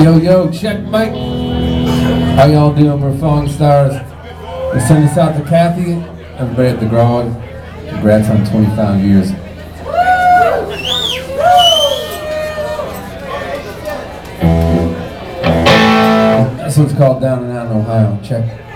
Yo, yo, check mic. How y'all doing? We're Falling Stars. We send this out to Kathy, everybody at the Grog. Congrats on 25 years. This one's called Down and Out in Ohio. Check.